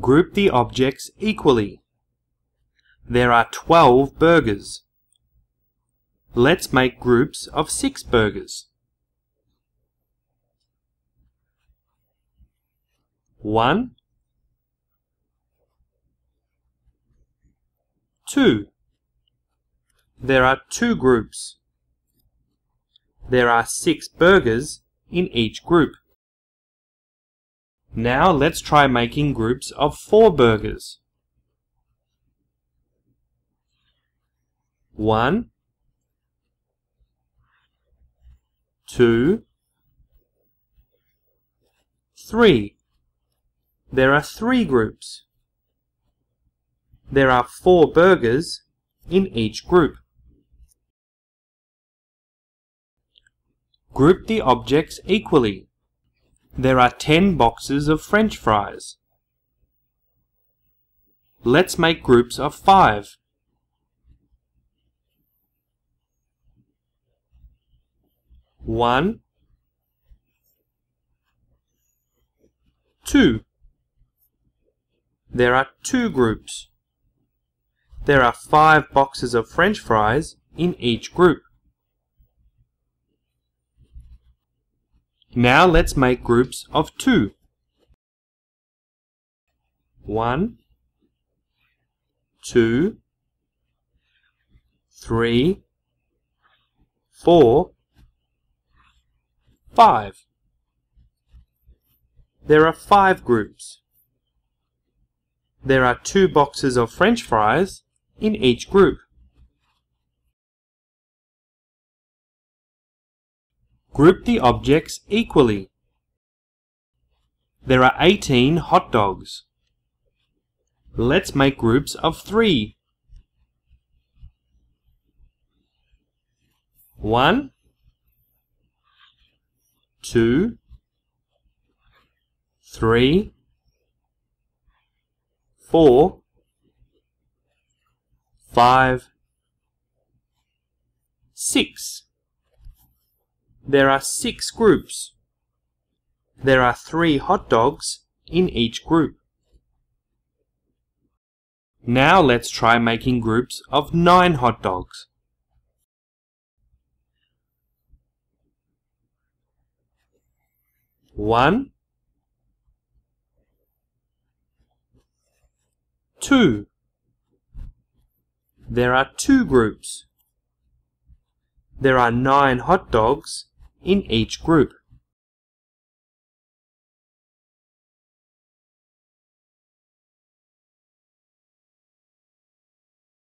Group the objects equally. There are 12 burgers. Let's make groups of 6 burgers. 1 2 There are two groups. There are six burgers in each group. Now let's try making groups of four burgers. One, two, three. There are three groups. There are four burgers in each group. Group the objects equally. There are 10 boxes of french fries. Let's make groups of 5. One, two. There are two groups. There are five boxes of french fries in each group. Now let's make groups of two. One, two, three, four, five. There are five groups. There are two boxes of french fries in each group. Group the objects equally. There are 18 hot dogs. Let's make groups of three. One, two, three, four, five, six. There are six groups. There are three hot dogs in each group. Now let's try making groups of nine hot dogs. One, two. There are two groups. There are nine hot dogs in each group.